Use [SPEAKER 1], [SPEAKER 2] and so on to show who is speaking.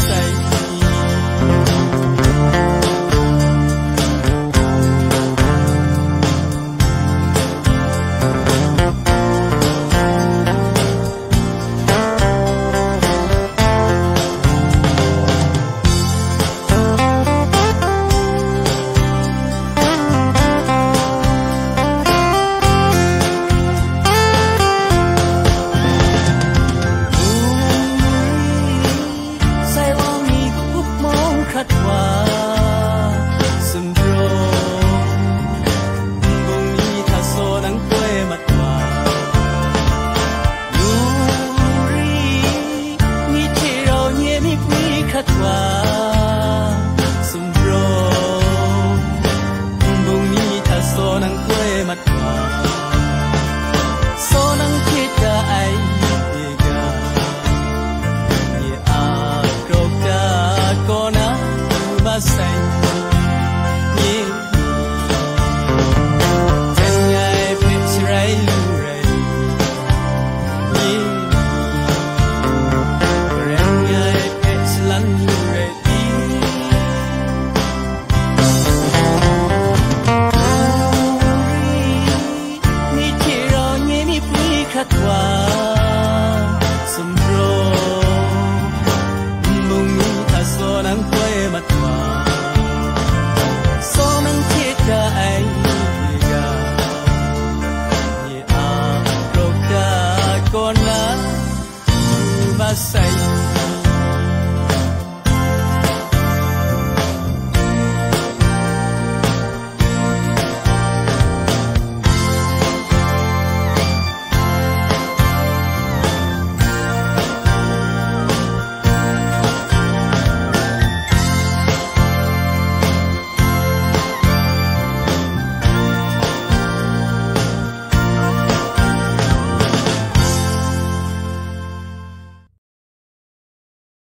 [SPEAKER 1] Masai